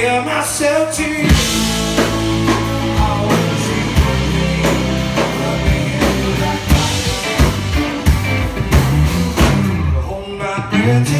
tell myself to you. Hold my breath